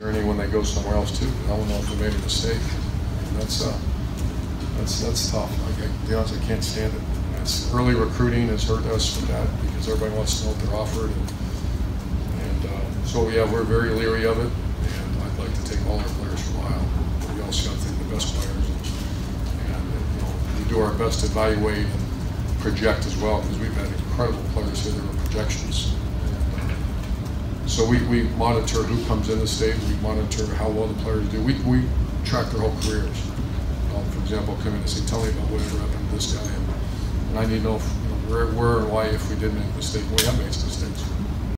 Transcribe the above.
journey when they go somewhere else too. I don't know if they made a mistake. That's uh, that's that's tough. Like, I, to be honest, I can't stand it. It's, early recruiting has hurt us with that because everybody wants to know what they're offered, and, and uh, so yeah, we're very leery of it. And I'd like to take all our players for a while. But we also got to take the best players, and, and you know, we do our best to evaluate and project as well because we've had incredible players here that are projections. So we, we monitor who comes in the state. We monitor how well the players do. We, we track their whole careers. Um, for example, come in and say, tell me about whatever happened to this guy. And, and I need to know, if, you know where, where and why if we didn't make a mistake. We have made mistakes.